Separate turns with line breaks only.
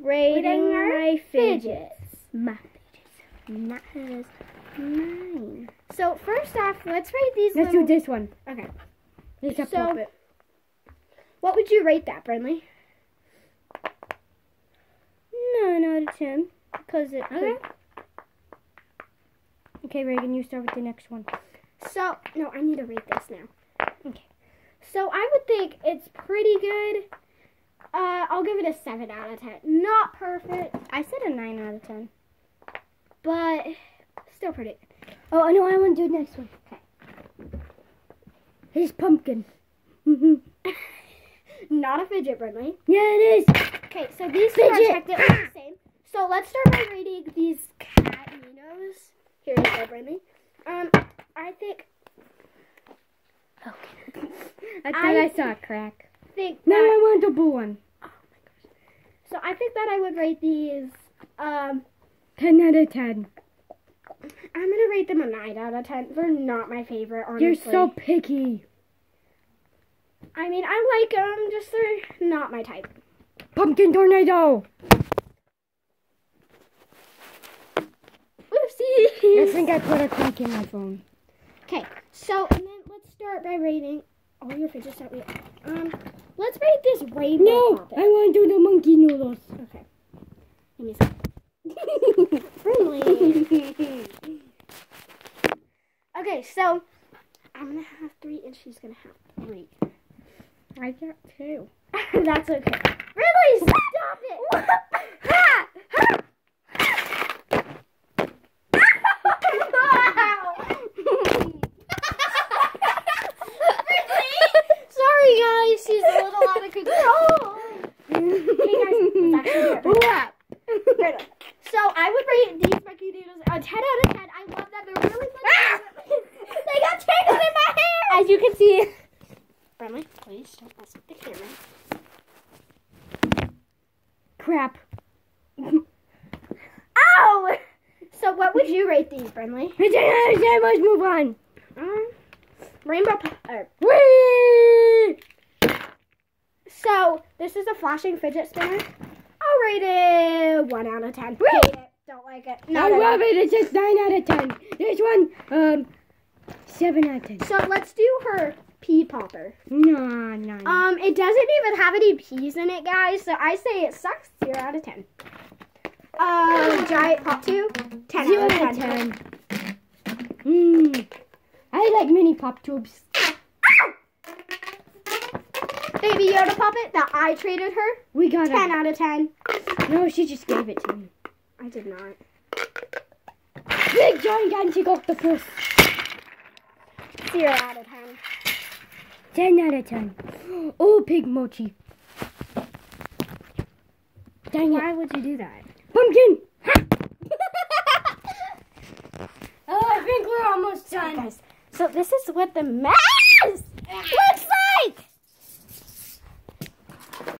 Rating my fidgets. My fidgets. Not hers. Mine.
So first off, let's rate these.
Let's
little...
do this one.
Okay.
A
So-
puppet.
What would you rate that, Brinley?
Nine out of ten. Because it
Okay.
could. Okay, Reagan, you start with the next one.
So no, I need to rate this now.
Okay.
So I would think it's pretty good. Uh, I'll give it a seven out of ten. Not perfect,
I said a nine out of ten.
but still pretty. good.
Oh, I know. I want to do the next one.
Okay.
Here's pumpkin.
Not a fidget, Brinley.
Yeah, it is.
Okay, so these two are technically the same. So let's start by reading these cat Minos. Here you go, Brinley. Um, I think
Okay. I thought
I-
I, saw a crack.
Think
Now I want a blue one.
so. I think that I would rate these. Um,
Ten out of ten.
I'm gonna rate them a nine out of ten. They're not my favorite, honestly.
You're so picky.
I mean, I like them, just they're not my type.
Pumpkin tornado. I think I put a crack in my phone.
Okay, so and then let's start by rating all your fidgets that we. Um, let's rate this rainbow.
No,
puppet.
I want to do the monkey noodles.
Okay. Give me some. Friendly. okay, so I'm gonna have three, and she's gonna have three.
I got two.
That's okay. Really? Stop it! Ha! Sorry, guys. She's a little out of control. hey, guys. Back to here.
What?
Right. So I would rate these Monkey Doodles a 10 out of 10. I love that. They're really fun. they got tangled in my hair. As you can see. Bradley, please don't mess with the camera.
Crap.
Ow! So what would you rate these, Bradley?
Let's move on.
Um, rainbow. Uh,
Whee!
so this is a flashing fidget spinner. I'll rate it one out of ten. Hate it. Don't like it.
I
Not at all.
love it. It's just nine out of ten. This one, um, seven out of ten.
So let's do her pea popper.
No, nine.
Um, it doesn't even have any peas in it, guys. So I say it sucks. Zero out of ten. Uh, giant pop two. Ten
Zero
out
out
of
of
ten.
ten. Mmm. I like mini pop tubes.
Baby Yoda puppet that I traded her.
We got
Ten
a.
out of ten.
No, she just gave it to me.
I did not.
Big gigantic octopus.
Zero out of ten.
Ten out of ten. Oh, pig mochi. Dang it.
Why would you do that?
Pumpkin. oh, I think we're almost done.
Guys, so this is what the mess ah! looks like.